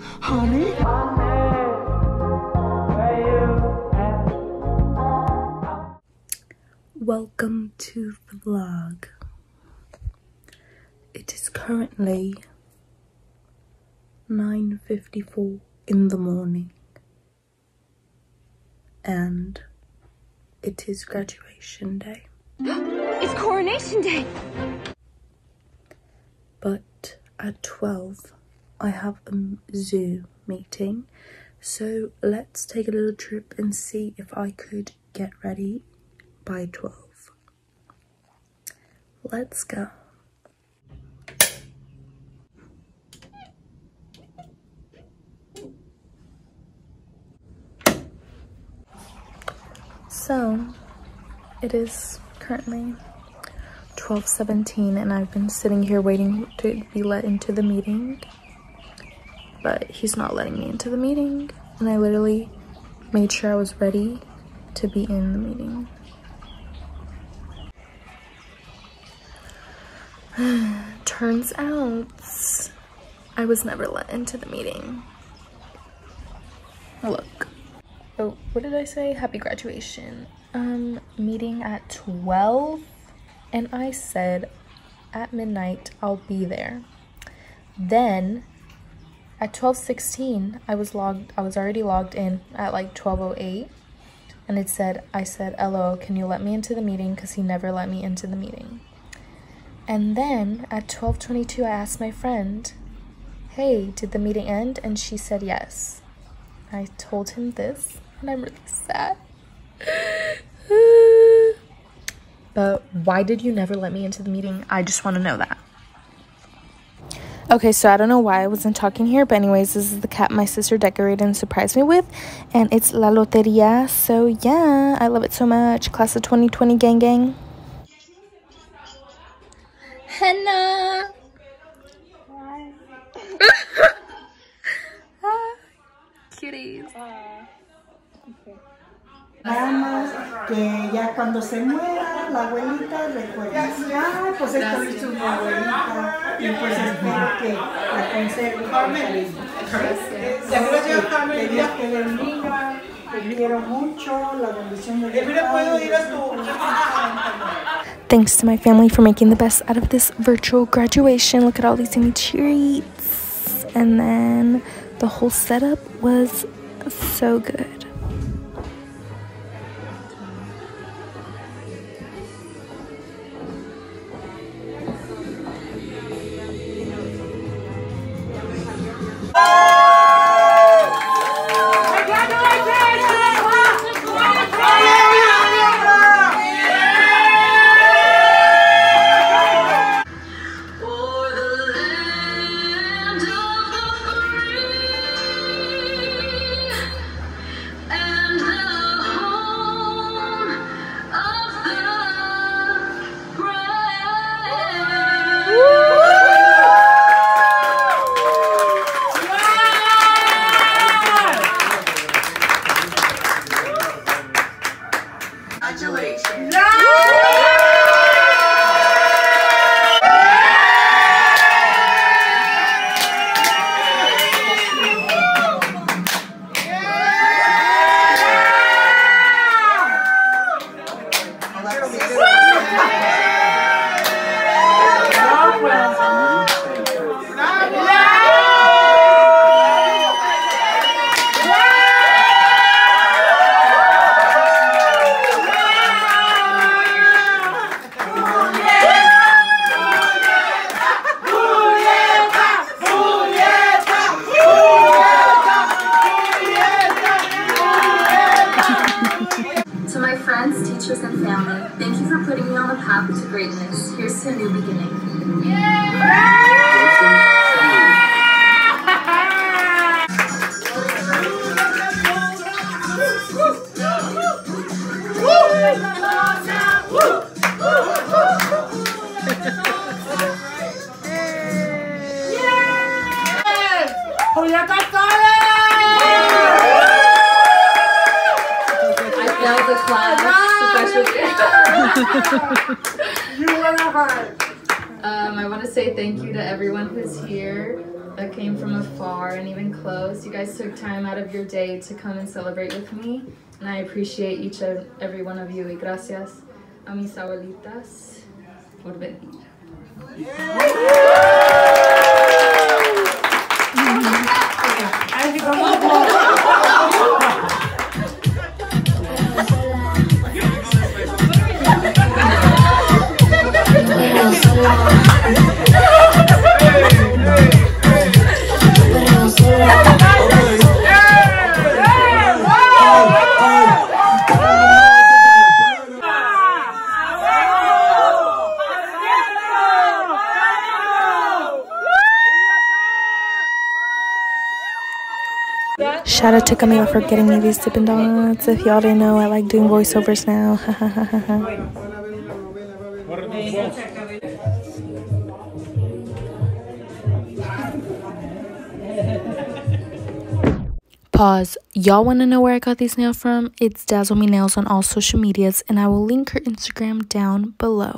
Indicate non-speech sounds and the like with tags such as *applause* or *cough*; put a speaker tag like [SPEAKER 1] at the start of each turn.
[SPEAKER 1] Honey?
[SPEAKER 2] Welcome to the vlog. It is currently 9.54 in the morning and it is graduation day. *gasps*
[SPEAKER 3] It's coronation day!
[SPEAKER 2] But at 12 I have a Zoom meeting so let's take a little trip and see if I could get ready by 12. Let's go. So, it is currently 12:17 and I've been sitting here waiting to be let into the meeting. But he's not letting me into the meeting and I literally made sure I was ready to be in the meeting. *sighs* Turns out I was never let into the meeting. Look. Oh, what did I say? Happy graduation. Um, meeting at 12 and I said at midnight I'll be there. Then at 12:16 I was logged I was already logged in at like 12:08 and it said I said, "Hello, can you let me into the meeting cuz he never let me into the meeting." And then at 12:22 I asked my friend, "Hey, did the meeting end?" and she said yes. I told him this and I'm really sad. *sighs* but why did you never let me into the meeting? I just want to know that. Okay, so I don't know why I wasn't talking here, but anyways, this is the cat my sister decorated and surprised me with, and it's La Loteria. So yeah, I love it so much. Class of 2020 gang gang. Henna. *laughs* Ah, cuties.
[SPEAKER 1] Vamos, que ya cuando se muera la abuelita recuerda, ah, pues esto hizo mi abuelita y pues espero que la conserve con cariño. Que Dios te bendiga, te quiero mucho, la bendición de Dios. puedo ir a
[SPEAKER 2] Thanks to my family for making the best out of this virtual graduation. Look at all these yummy treats. And then the whole setup was so good.
[SPEAKER 4] Greatness. Here's to a new beginning. I failed the class. *laughs* Um, I want to say thank you to everyone who's here.
[SPEAKER 3] that came from afar and even close. You guys took time out of your day to come and celebrate with me. And I appreciate each and every one of you. Y gracias a mis abuelitas por venir. Shout out to Camila for getting me these Dippin' Dots. If y'all didn't know, I like doing voiceovers now. *laughs* Pause. Y'all want to know where I got these nails from? It's Dazzle Me Nails on all social medias, and I will link her Instagram down below.